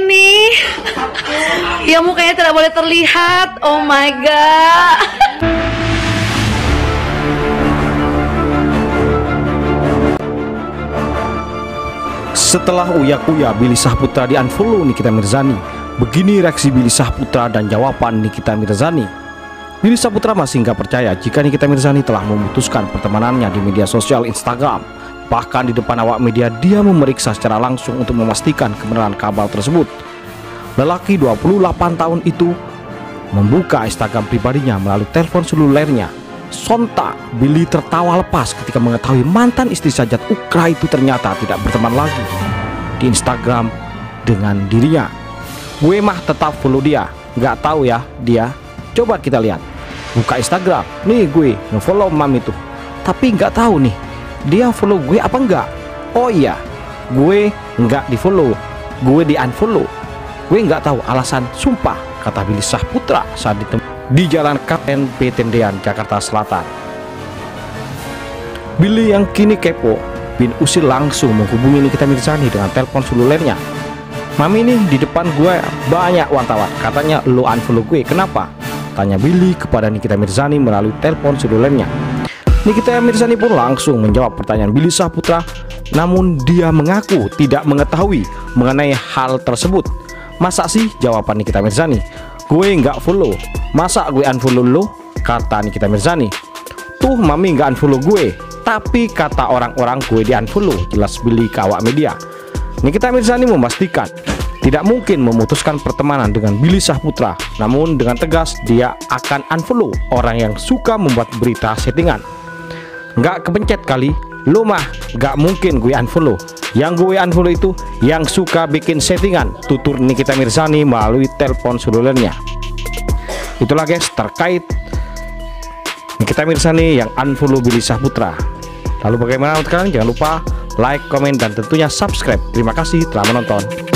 ini? Ya mukanya tidak boleh terlihat. Oh my god. Setelah uya-kuya Billy Sahputra di unfollow Nikita Mirzani, begini reaksi Billy Sahputra dan jawaban Nikita Mirzani. Billy Sahputra masih nggak percaya jika Nikita Mirzani telah memutuskan pertemanannya di media sosial Instagram. Bahkan di depan awak media dia memeriksa secara langsung untuk memastikan kebenaran kabar tersebut. Lelaki 28 tahun itu membuka Instagram pribadinya melalui telepon selulernya. Sontak, Billy tertawa lepas ketika mengetahui mantan istri Sajat Ukra itu ternyata tidak berteman lagi di Instagram dengan dirinya. Gue mah tetap follow dia, nggak tahu ya dia. Coba kita lihat, buka Instagram, nih gue ngefollow mam itu. Tapi nggak tahu nih, dia follow gue apa enggak? Oh iya, gue nggak di follow, gue di unfollow. Gue nggak tahu alasan, sumpah, kata Billy Sahputra saat ditemui di Jalan KNP Tendean, Jakarta Selatan. Billy yang kini kepo, bin Usil langsung menghubungi Nikita Mirzani dengan telepon selulernya. Mami ini di depan gue banyak wartawan, katanya lo unfollow gue, kenapa? Tanya Billy kepada Nikita Mirzani melalui telepon selulernya. Nikita Mirzani pun langsung menjawab pertanyaan Billy Saputra, namun dia mengaku tidak mengetahui mengenai hal tersebut. Masa sih jawaban Nikita Mirzani? Gue nggak follow, masa gue unfollow lo? Kata Nikita Mirzani. Tuh mami nggak unfollow gue, tapi kata orang-orang gue di unfollow, jelas Billy ke awak media. Nikita Mirzani memastikan tidak mungkin memutuskan pertemanan dengan Billy Sahputra, namun dengan tegas dia akan unfollow orang yang suka membuat berita settingan. Nggak kepencet kali, lo mah nggak mungkin gue unfollow. Yang gue unfollow itu yang suka bikin settingan, tutur Nikita Mirzani melalui telepon selulernya. Itulah guys terkait Nikita Mirzani yang unfollow Billy Sahputra. Lalu bagaimana kalian? Jangan lupa like, komen, dan tentunya subscribe. Terima kasih telah menonton.